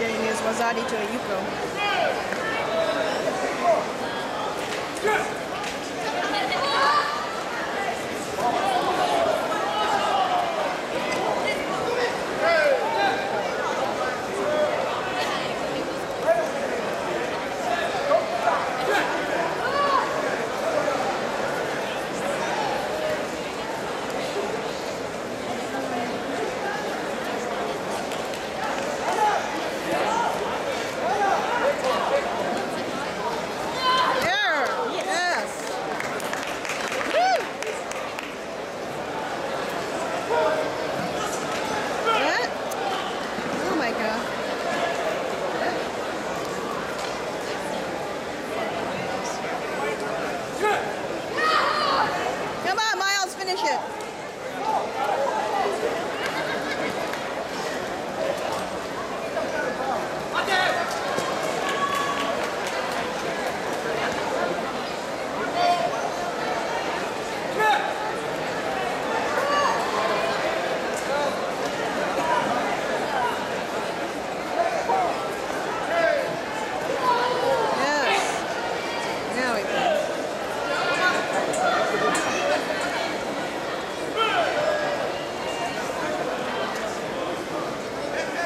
journey is Wazadi to Ayuko. Finish it.